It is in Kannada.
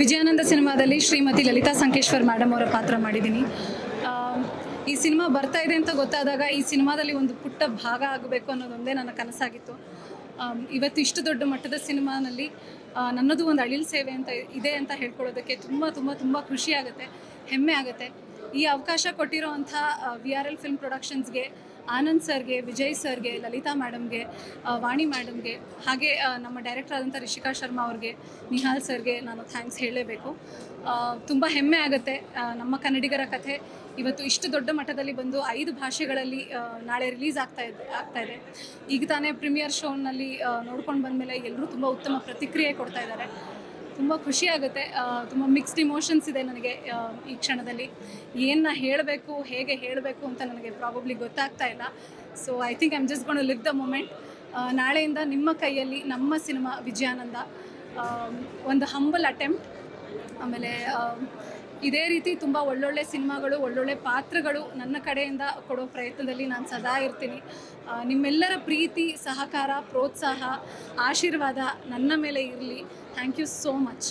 ವಿಜಯಾನಂದ ಸಿನಿಮಾದಲ್ಲಿ ಶ್ರೀಮತಿ ಲಲಿತಾ ಸಂಕೇಶ್ವರ್ ಮೇಡಮ್ ಅವರ ಪಾತ್ರ ಮಾಡಿದ್ದೀನಿ. ಈ ಸಿನಿಮಾ ಬರ್ತಾ ಇದೆ ಅಂತ ಗೊತ್ತಾದಾಗ ಈ ಸಿನಿಮಾದಲ್ಲಿ ಒಂದು ಪುಟ್ಟ ಭಾಗ ಆಗಬೇಕು ಅನ್ನೋದೊಂದೇ ನನ್ನ ಕನಸಾಗಿತ್ತು. ಇವತ್ತು ಇಷ್ಟು ದೊಡ್ಡ ಮಟ್ಟದ ಸಿನಿಮಾನಲ್ಲಿ ನನ್ನದು ಒಂದು ಅಳಿಲ್ ಸೇವೆ ಅಂತ ಇದೆ ಅಂತ ಹೇಳ್ಕೊಳ್ಳೋದಕ್ಕೆ ತುಂಬ ತುಂಬ ತುಂಬ ಖುಷಿ ಆಗುತ್ತೆ, ಹೆಮ್ಮೆ ಆಗುತ್ತೆ. ಈ ಅವಕಾಶ ಕೊಟ್ಟಿರೋ ಅಂಥ ವಿ ಆರ್ ಎಲ್ ಫಿಲ್ಮ್ ಪ್ರೊಡಕ್ಷನ್ಸ್ಗೆ ಆನಂದ್ ಸರ್ಗೆ, ವಿಜಯ್ ಸರ್ಗೆ, ಲಲಿತಾ ಮೇಡಮ್ಗೆ ವಾಣಿ ಮೇಡಮ್ಗೆ ಹಾಗೆ ನಮ್ಮ ಡೈರೆಕ್ಟರ್ ಆದಂಥ ರಿಷಿಕಾ ಶರ್ಮಾ ಅವ್ರಿಗೆ, ನಿಹಾಲ್ ಸರ್ಗೆ ನಾನು ಥ್ಯಾಂಕ್ಸ್ ಹೇಳಲೇಬೇಕು ತುಂಬ ಹೆಮ್ಮೆ ಆಗುತ್ತೆ ನಮ್ಮ ಕನ್ನಡಿಗರ ಕಥೆ. ಇವತ್ತು ಇಷ್ಟು ದೊಡ್ಡ ಮಟ್ಟದಲ್ಲಿ ಬಂದು ಐದು ಭಾಷೆಗಳಲ್ಲಿ ನಾಳೆ ರಿಲೀಸ್ ಆಗ್ತಾ ಇದೆ ಆಗ್ತಾ ಇದೆ. ಈಗ ತಾನೇ ಪ್ರೀಮಿಯರ್ ಶೋನಲ್ಲಿ ನೋಡ್ಕೊಂಡು ಬಂದಮೇಲೆ ಎಲ್ಲರೂ ತುಂಬ ಉತ್ತಮ ಪ್ರತಿಕ್ರಿಯೆ ಕೊಡ್ತಾ ಇದ್ದಾರೆ. ತುಂಬ ಖುಷಿ ಆಗುತ್ತೆ. ತುಂಬ ಮಿಕ್ಸ್ಡ್ ಇಮೋಷನ್ಸ್ ಇದೆ ನನಗೆ ಈ ಕ್ಷಣದಲ್ಲಿ. ಏನನ್ನ ಹೇಳಬೇಕು, ಹೇಗೆ ಹೇಳಬೇಕು ಅಂತ ನನಗೆ ಪ್ರಾಬಬ್ಲಿ ಗೊತ್ತಾಗ್ತಾ ಇಲ್ಲ. So I think I'm just gonna live the moment ನಾಳೆಯಿಂದ ನಿಮ್ಮ ಕೈಯಲ್ಲಿ ನಮ್ಮ ಸಿನಿಮಾ ವಿಜಯಾನಂದ ಒಂದು ಹಂಬಲ್ ಅಟೆಂಪ್ಟ್ ಆಮೇಲೆ ಇದೇ ರೀತಿ ತುಂಬ ಒಳ್ಳೊಳ್ಳೆ ಸಿನಿಮಾಗಳು, ಒಳ್ಳೊಳ್ಳೆ ಪಾತ್ರಗಳು ನನ್ನ ಕಡೆಯಿಂದ ಕೊಡೋ ಪ್ರಯತ್ನದಲ್ಲಿ ನಾನು ಸದಾ ಇರ್ತೀನಿ. ನಿಮ್ಮೆಲ್ಲರ ಪ್ರೀತಿ, ಸಹಕಾರ, ಪ್ರೋತ್ಸಾಹ, ಆಶೀರ್ವಾದ ನನ್ನ ಮೇಲೆ ಇರಲಿ. Thank you so much